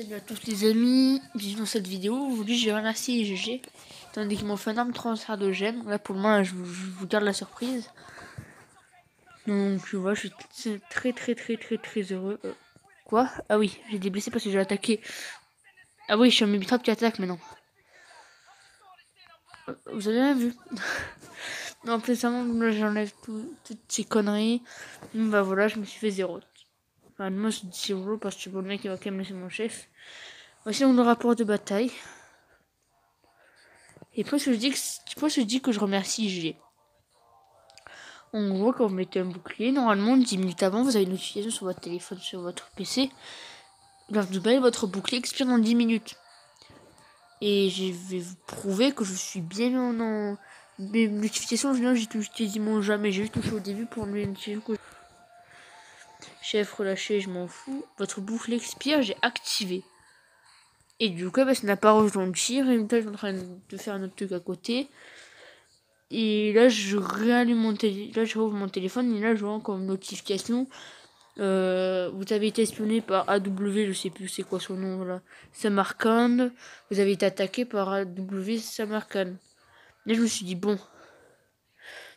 Salut à tous les amis, bienvenue dans cette vidéo. Aujourd'hui, j'ai remercié GG, étant donné qu'ils m'ont fait un énorme transfert de gemmes. Là, pour le moment, je, vous- je garde la surprise. Donc, tu vois, je suis très, très, très, très, très heureux. Euh, quoi? Ah oui, j'ai été blessé parce que j'ai attaqué. Ah oui, je suis un Mibitrap qui attaque maintenant. Euh, Vous avez bien vu? Non, plus là, j'enlève tout- toutes ces conneries. Bah voilà, je me suis fait zéro. Enfin, moi, je dis parce que le mec, il va quand même laisser mon chef. Voici donc le rapport de bataille. Et puis, je dis que, je dis que je remercie G? En gros, quand vous mettez un bouclier, normalement, 10 minutes avant, vous avez une notification sur votre téléphone, sur votre PC. Bail, votre bouclier expire dans 10 minutes. Et je vais vous prouver que je suis bien en. Mes notifications, en général, j'y touche quasiment jamais. J'ai touché au début pour notification que Chef relâché, je m'en fous. Votre boucle expire, j'ai activé. Et du coup, bah, ça n'a pas rejoint le tir. Et là, je suis en train de faire un autre truc à côté. Et là, je réallume mon téléphone. Là, je rouvre mon téléphone. Et là, je vois comme notification. Euh, vous avez été espionné par AW, je sais plus c'est quoi son nom là. Samarkand. Vous avez été attaqué par AW Samarkand. Là, je me suis dit, bon.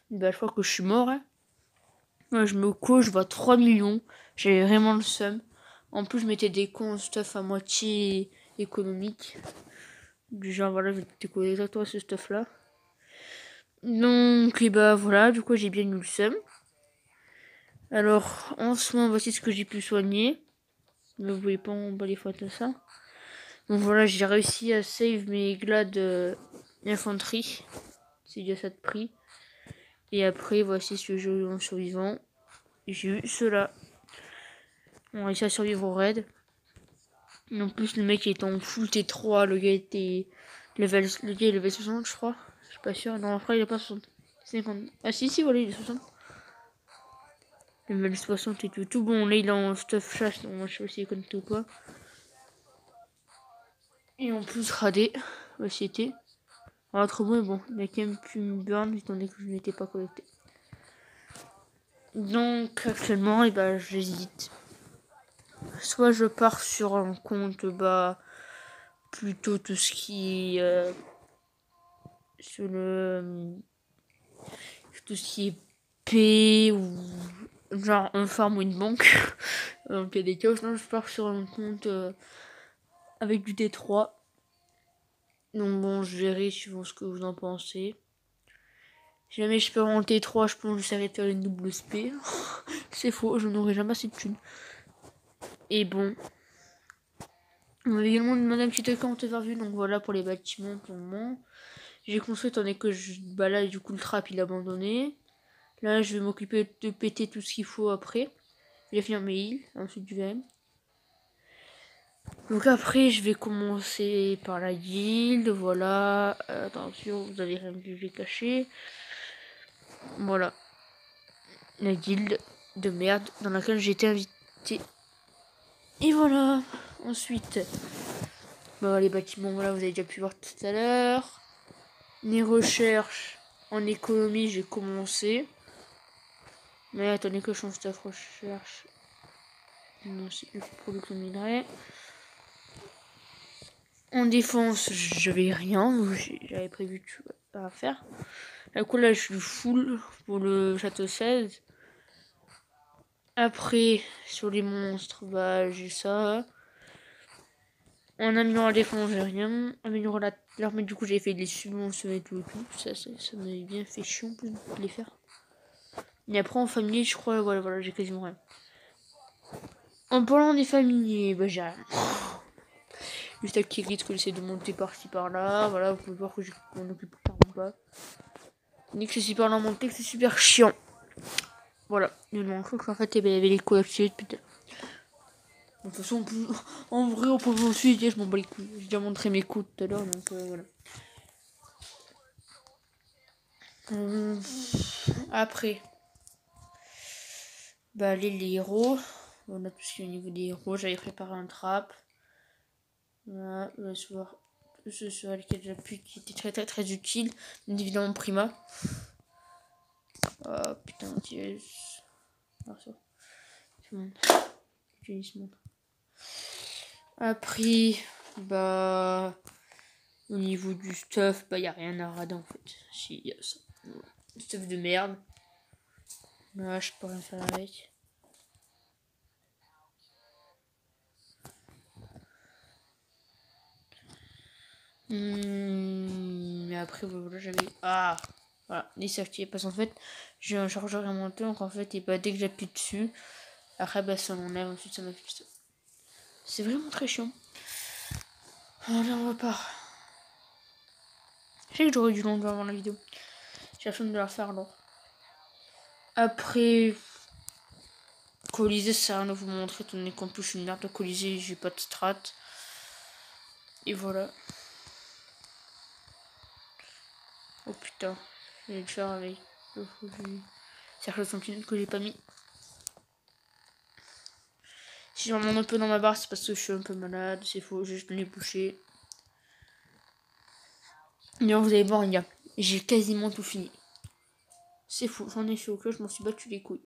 Bah, je crois que je suis mort. Hein. Moi, je me couche, je vois 3 millions. J'avais vraiment le seum. En plus, je mettais des cons stuff à moitié économique. Du genre, voilà, je vais découvrir exactement ce stuff là. Donc, et bah voilà, du coup, j'ai bien eu le seum. Alors, en ce moment, voici ce que j'ai pu soigner. Mais vous voyez pas en bas les photos de ça. Donc voilà, j'ai réussi à save mes glades euh, infanterie. C'est déjà ça de prix. Et après, voici ce que j'ai eu en survivant. J'ai eu cela. On a réussi à survivre au raid. Et en plus, le mec est en full T3. Le gars était level, le gars est level 60, je crois. Je suis pas sûr. Non, après, il est pas 60. 50. Ah, si, si, voilà, il est 60. Level 60 et tout. Tout bon, là, il est en stuff chasse. Donc, je sais pas s'il connaît ou pas. Et en plus, radé. Ouais, c'était. Alors, trop bon, bon, il a quand même pu me burn étant donné que je n'étais pas connecté. Donc actuellement, et ben, j'hésite. Soit je pars sur un compte bah plutôt tout ce qui est euh, sur le tout ce qui est P ou genre un farm ou une banque. Donc il y je pars sur un compte euh, avec du D3. Donc bon, je verrai suivant ce que vous en pensez. Si jamais je peux en T3, je pense que j'essaierai de faire une double SP. C'est faux, je n'aurai jamais assez de thunes. Et bon. On m'a également demandé un petit account overview, donc voilà pour les bâtiments pour le moment. J'ai construit donné que je, bah là du coup le trap il a abandonné. Là je vais m'occuper de péter tout ce qu'il faut après. Je vais finir mes îles, ensuite du VM. Donc après je vais commencer par la guilde, voilà. Attention, vous avez rien vu, j'ai caché. Voilà. La guilde de merde dans laquelle j'ai été invité. Et voilà. Ensuite, bah, les bâtiments, voilà, vous avez déjà pu voir tout à l'heure. Les recherches en économie, j'ai commencé. Mais attendez que je change de recherche. Non, c'est une production de minerais. En défense, j'avais rien. J'avais prévu à faire. Du coup, là, je suis full pour le château 16. Après, sur les monstres, bah, j'ai ça. En améliorant la défense, j'ai rien. Améliorant l'armée, du coup, j'ai fait des subventions et tout. Ça, ça, m'avait bien fait chiant plus de les faire. Et après, en famille, je crois, voilà, voilà, j'ai quasiment rien. En parlant des familiers, bah, j'ai rien. Juste à Kirit que j'essaie de monter par-ci par-là. Voilà, vous pouvez voir que je m'en occupe clairement pas. Je suis par là monter, c'est super chiant. Voilà. Il me manque qu'en fait, il y avait les activés depuis De toute façon, en vrai, on peut aussi je m'en bats les couilles. J'ai déjà montré mes coups tout à l'heure, donc euh, voilà. Hum, après, bah, les, héros. Voilà tout ce qui est au niveau des héros. J'avais préparé un trap. Voilà, le soir, ce sur lequel j'appuie qui était très très très utile. Bien évidemment, Prima. Oh putain, mon. Après, bah, au niveau du stuff, bah, y a rien à rader en fait. Si, y a ça. Stuff de merde. Là, je peux rien faire avec. Hmm, mais après, voilà, j'avais. Ah! Voilà, désactivé. Parce qu'en fait, j'ai un chargeur aimanté, donc en fait, et bah, dès que j'appuie dessus, après, bah, ça m'enlève, ensuite, ça m'affiche C'est vraiment très chiant. Allez, on repart. Je sais que j'aurais dû l'enlever avant la vidéo. J'ai la de la faire alors. Après, Colisée, ça rien à vous montrer, étant donné qu'en plus je suis une merde de Colisée, j'ai pas de strat. Et voilà. Oh putain, je vais le faire avec le cercle sentinelle que j'ai pas mis. Si j'en demande un peu dans ma barre, c'est parce que je suis un peu malade, c'est faux, juste les boucher. Non, vous allez voir, les gars, j'ai quasiment tout fini. C'est fou, j'en ai fait au cœur, je m'en suis battu les couilles.